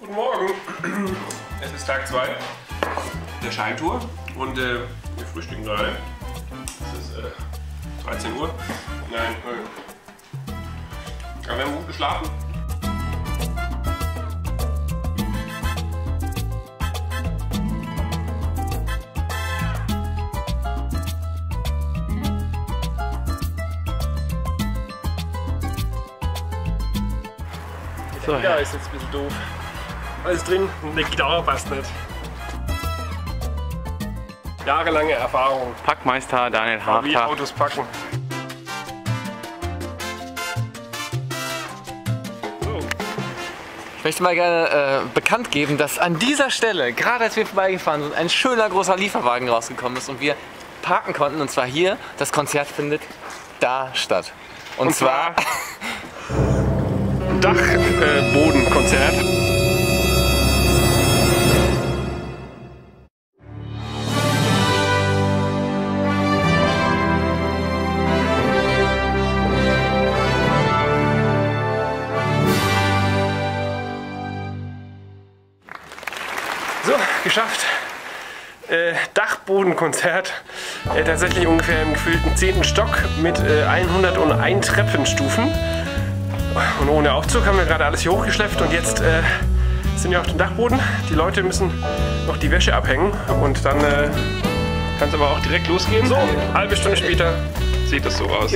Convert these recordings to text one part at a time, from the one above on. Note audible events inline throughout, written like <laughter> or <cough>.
Guten Morgen. Es ist Tag 2 der Scheintour und äh, wir frühstücken gerade. Es ist äh, 13 Uhr. Nein, äh, aber wir haben gut geschlafen. So, Ja, ist jetzt ein bisschen doof. Alles drin die Gitarre passt nicht. Jahrelange Erfahrung, Packmeister Daniel wie Harter. Autos packen. Ich möchte mal gerne äh, bekannt geben, dass an dieser Stelle, gerade als wir vorbeigefahren sind, ein schöner großer Lieferwagen rausgekommen ist und wir parken konnten. Und zwar hier, das Konzert findet da statt. Und, Und zwar <laughs> Dachbodenkonzert. So, geschafft. Äh, Dachbodenkonzert. Äh, tatsächlich ungefähr im gefühlten 10. Stock mit äh, 101 Treppenstufen. Und ohne Aufzug haben wir gerade alles hier hochgeschleppt und jetzt äh, sind wir auf dem Dachboden. Die Leute müssen noch die Wäsche abhängen und dann äh, kann es aber auch direkt losgehen. So, halbe Stunde später sieht das so aus.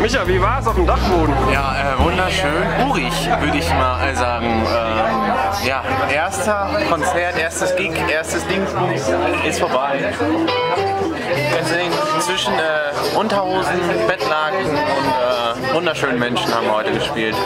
Micha, wie war es auf dem Dachboden? Ja, äh, wunderschön. Urig, würde ich mal sagen. Ähm, ja, erster Konzert, erstes Gig, erstes Ding ist vorbei. Sehen zwischen äh, Unterhosen, Bettlaken und äh, wunderschönen Menschen haben wir heute gespielt.